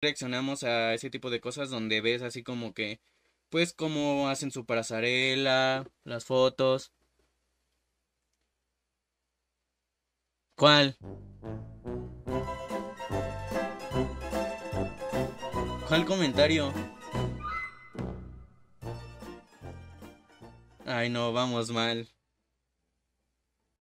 reaccionamos a ese tipo de cosas donde ves así como que, pues cómo hacen su pasarela, las fotos. ¿Cuál? ¿Cuál comentario? Ay, no, vamos mal.